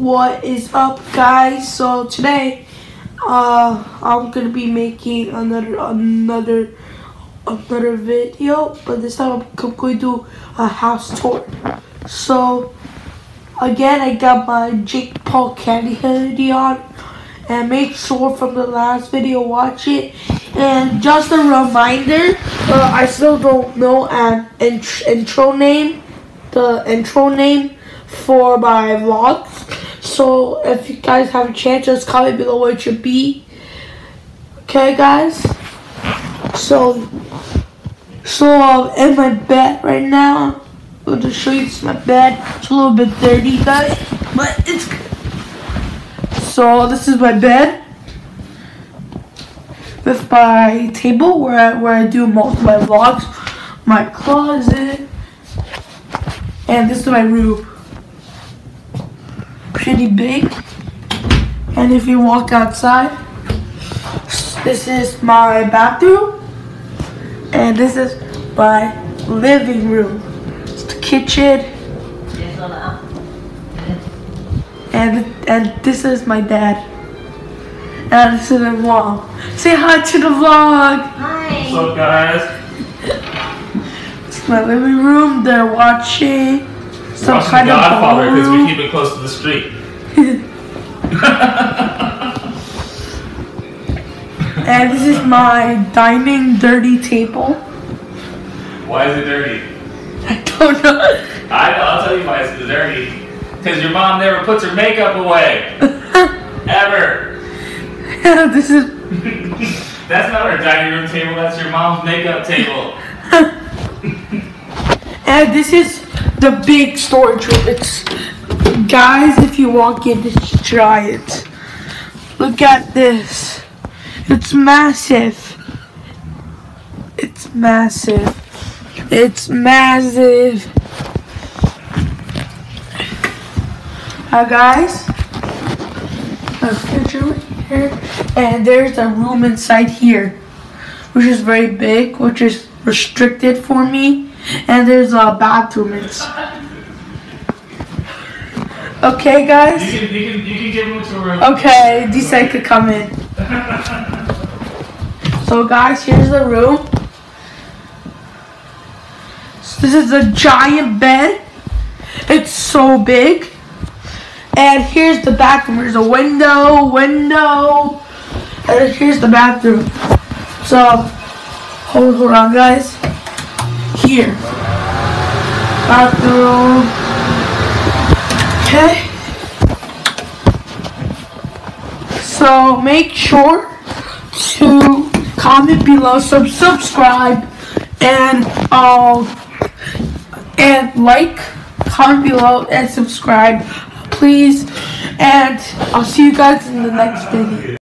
What is up, guys? So today, uh, I'm gonna be making another another another video, but this time I'm going to do a house tour. So again, I got my Jake Paul candy hoodie on, and make sure from the last video watch it. And just a reminder, uh, I still don't know an int- intro name, the intro name for my vlogs. So if you guys have a chance, just comment below what it should be. Okay, guys. So, so I'm in my bed right now. I'm gonna show you is my bed. It's a little bit dirty, guys, but it's good. So this is my bed with my table where I, where I do most of my vlogs, my closet, and this is my room pretty big. And if you walk outside, this is my bathroom. And this is my living room. It's the kitchen. And and this is my dad. And this is my mom. Say hi to the vlog. Hi. What's up, guys? It's my living room. They're watching some Watching kind Godfather because we keep it close to the street. And this is my dining dirty table. Why is it dirty? I don't know. I know, I'll tell you why it's dirty. Because your mom never puts her makeup away. Ever. this is That's not our dining room table, that's your mom's makeup table. and this is the big storage room. It's guys, if you walk in, it's giant. Look at this. It's massive. It's massive. It's massive. Now, guys, a refrigerator here, and there's a room inside here, which is very big, which is restricted for me, and there's a bathroom inside. Okay, You guys. can, you can, you can give them to her. Okay, Disa could come in. So, guys, here's the room. So this is a giant bed. It's so big. And here's the bathroom. There's a window, window. And here's the bathroom. So, hold, hold on, guys. Here. Bathroom. Okay. So make sure to comment below, sub subscribe, and um and like, comment below, and subscribe, please. And I'll see you guys in the next video.